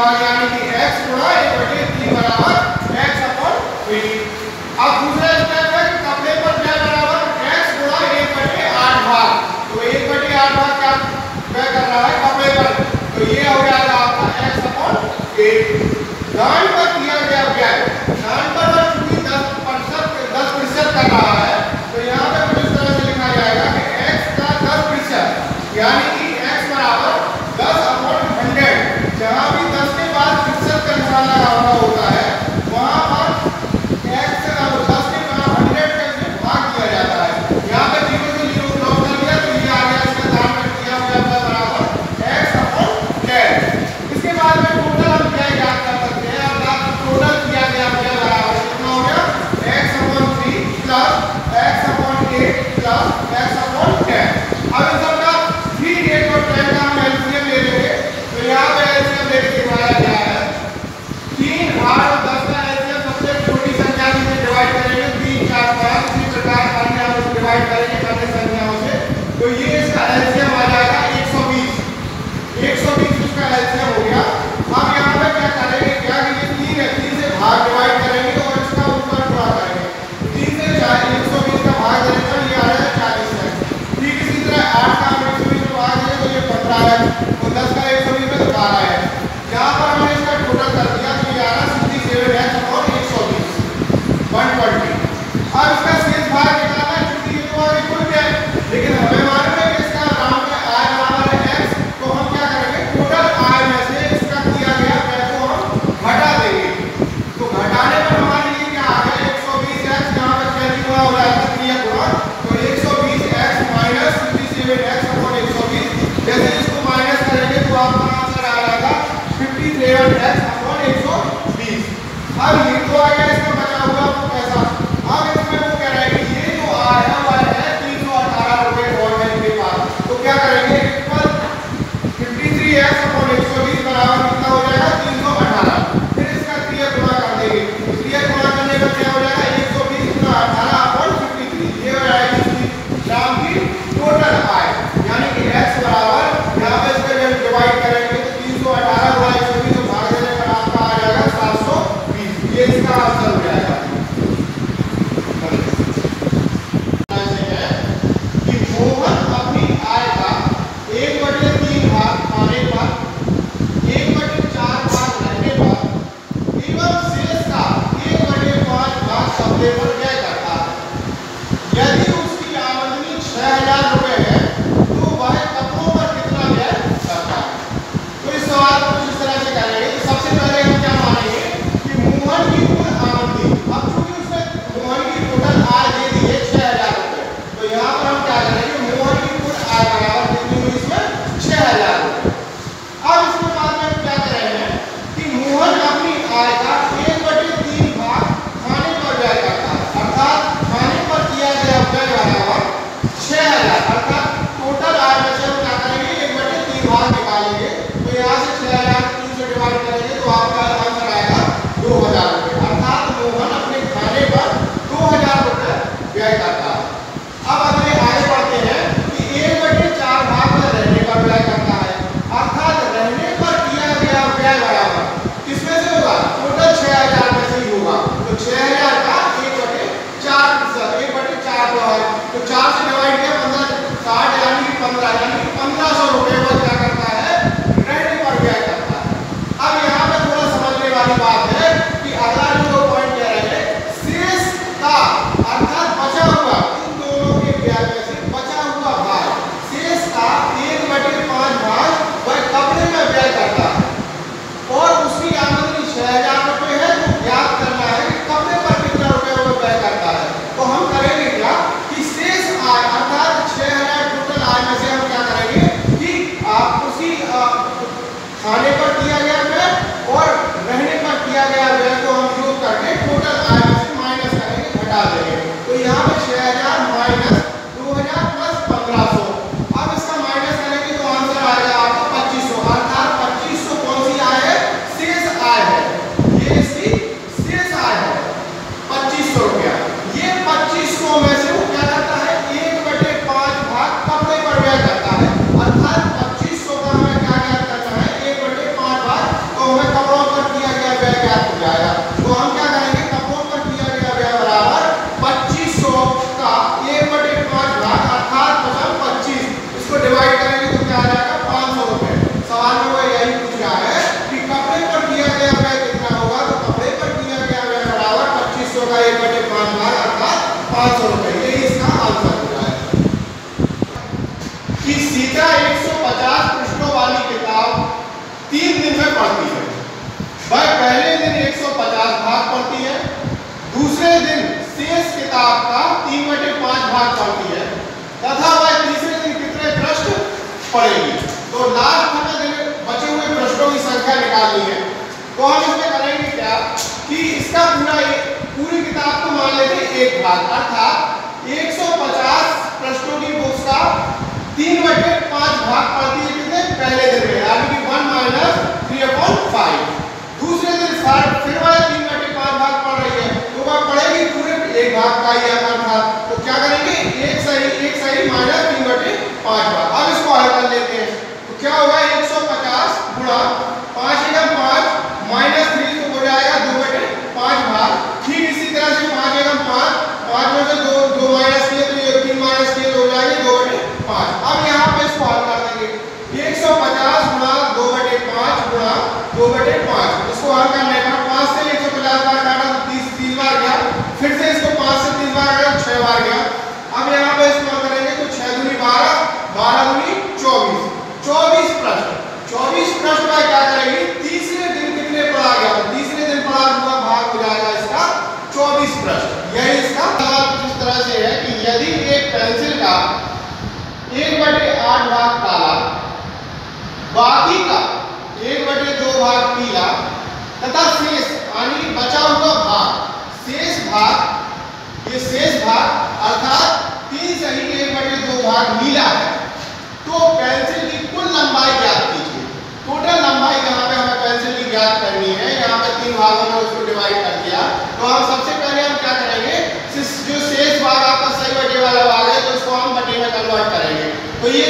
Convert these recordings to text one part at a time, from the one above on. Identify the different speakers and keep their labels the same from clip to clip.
Speaker 1: भाग यानी कि x गुणा एक बटे तीन बराबर x अपॉन v अब दूसरा स्टेप है कपड़े पर मैं बराबर x गुणा एक बटे आठ भाग तो एक बटे आठ भाग क्या मैं कर रहा है कपड़े पर तो ये हो गया आपका x अपॉन एट दान पर किया गया व्यय दान पर चूँकि दस प्रतिशत दस प्रतिशत कर रहा है इक्वल एच अपॉन एक सौ बीस अब ये तो आएगा इसमें बचा हुआ पैसा? अब इसमें वो कह रहा है कि ये जो आया हुआ है तीन सौ अठारह रुपये और मेरे पास। तो क्या करेंगे? इक्वल फिफ्टी थ्री एक्स खाने पर दिया गया कि सीता 150 पृष्ठों वाली किताब तीन दिन में पढ़ती है। वह पहले दिन 150 भाग पढ़ती है, दूसरे दिन शेष किताब का तीन बटे पाँच भाग पढ़ती है, तथा वह तीसरे दिन कितने पृष्ठ पढ़ेगी। तो लास्ट हमें बचे हुए पृष्ठों की संख्या निकालनी है। तो हम इसमें करेंगे क्या? कि इसका पूरा पूरी किताब को मान लेते एक भाग। अर्थात 150 पृष्ठों की बुक्स का बटे पाँच भाग पढ़ती है कितने? पहले दिन में। यानी कि one minus three upon five दूसरे दिन फिर वाला तीन बटे पाँच भाग पढ़ रही है। तो वह पड़ेगी पूरे एक भाग का ही अर्थात तो क्या करेंगे? एक सही एक सही माइनस तीन बटे पाँच भाग अब इसको हल कर लेते हैं क्या होगा एक सौ पचास गुणा पाँच एकम पाँच माइनस थ्री तो हो जाएगा दो बटे पाँच भाग ठीक इसी तरह से पाँच एकम पाँच पाँच में से दो दो माइनस किए तो ये तीन माइनस किए तो हो जाएँगे दो बटे पाँच अब यहाँ पे इसको हल कर देंगे एक सौ पचास गुणा दो बटे पाँच गुणा दो बटे पाँच इसको हल करने पर पाँच से एक सौ पचास बार काटा तो तीस तीस बार गया फिर से इसको पाँच से तीस बार गया छह बार गया अब यहाँ पे इसको हल करेंगे तो छह दूनी बारह बारह दूनी चौबीस चौबीस प्रश्न चौबीस प्रश्न क्या करेंगे? तीसरे दिन कितने पढ़ा गया? तीसरे दिन भाग हो जाएगा इसका चौबीस प्रश्न। यही इसका इस तरह से है कि यदि एक पेंसिल का एक बटे आठ भाग काला, बाकी का एक बटे दो भाग पीला तथा शेष, यानी बचा हुआ भाग, शेष भाग, ये शेष भाग अर्थात तीन सही एक बटे दो भाग नीला है तो पेंसिल की कुल लंबाई ज्ञात कीजिए टोटल लंबाई यहाँ पे हमें पेंसिल की ज्ञात करनी है यहाँ पे तीन भागों में उसको डिवाइड कर दिया तो हम सबसे पहले हम क्या करेंगे जो शेष भाग आपका सही बटे वाला भाग है तो उसको हम बटे कन्वर्ट करेंगे। तो ये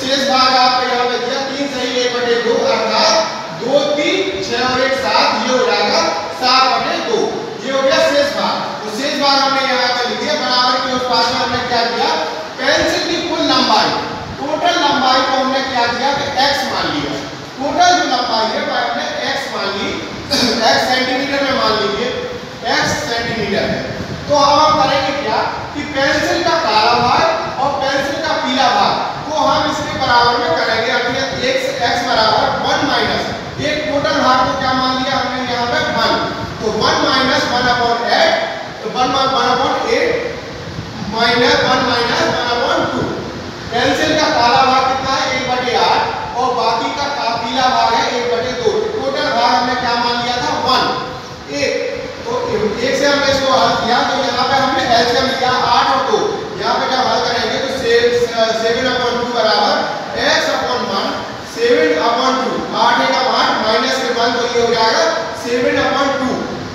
Speaker 1: शेष भाग आपको यहाँ पे दिया, तीन सही, एक बटे दो, अर्थात दो, तीन, छह और एक, सात, ये हो जाएगा सात बटे दो। ये हो गया शेष भाग। तो शेष भाग हमने यहाँ पे लिख दिया, बराबर के उस में हमने क्या किया पेंसिल की कुल लंबाई। टोटल लंबाई को हमने क्या किया कि x मान लिया। टोटल जो लंबाई है, वो हमने x मान ली। X सेंटीमीटर में मान लीजिए। X सेंटीमीटर है तो हम करेंगे क्या? कि पेंसिल का काला भाग और पेंसिल का पीला भाग को हम इसके बराबर में करेंगे अर्थात x x बराबर 1 माइनस एक टोटल भाग को क्या मान लिया हमने यहाँ पे? 1 तो 1 माइनस 1 अपॉन 8 तो 1 1 अपॉन 8 माइनस 1 माइनस 1 अपॉन 2 पेंसिल का काला भाग कितना है? एक बटे आठ। और बाकी का पीला भाग है, एक बटे दो। टोटल भाग हमने क्या मान लिया था? वन। एक। तो एक से हमने इसको हल किया तो यहाँ पे हमने एलसीएम लिया आठ और दो। यहाँ पे जब हल करेंगे तो सेवन अपॉन टू बराबर x upon one seven upon two आठ एक आठ माइनस के वन तो ये हो जाएगा सेवन अपॉन टू।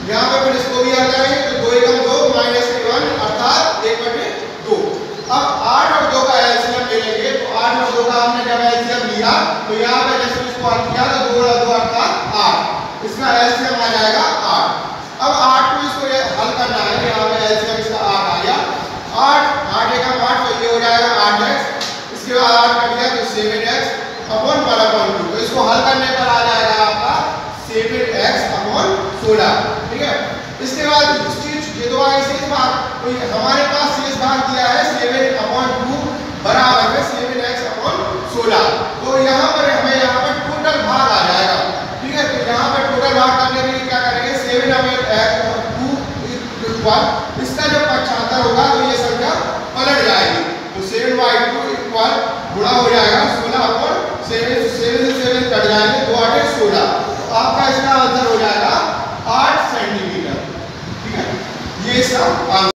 Speaker 1: यहाँ पे फिर इसको भी हल करेंगे तो दो एकम दो, माइनस वन, अर्थात एक बटे दो। अब आठ और दो का एलसीएम ले लेंगे तो आठ और दो का हमने जब एलसीएम लिया तो यहाँ पे जैसे इसको हल किया तो दो और दो, अर्थात आठ। इसका एलसीएम तो हमारे पास शेष भाग दिया है सेवन अपॉन टू बराबर में सेवन एक्स अपॉन सोलह। तो यहाँ पर हमें यहाँ पर टोटल भाग आ जाएगा। ठीक है तो यहाँ पर टोटल भाग करने के लिए क्या करेंगे? सेवन टू इक्वल इसका जब पक्षांतर होगा तो ये संख्या पलट जाएगी। तो सेवन बाई टू इक्वल गुणा हो जाएगा, सोलह अपॉन सेवन सेवन से सेवन कट जाएँगे, दो आठ सोलह। तो आपका इसका आंसर हो जाएगा आठ सेंटीमीटर ठीक है, ये इसका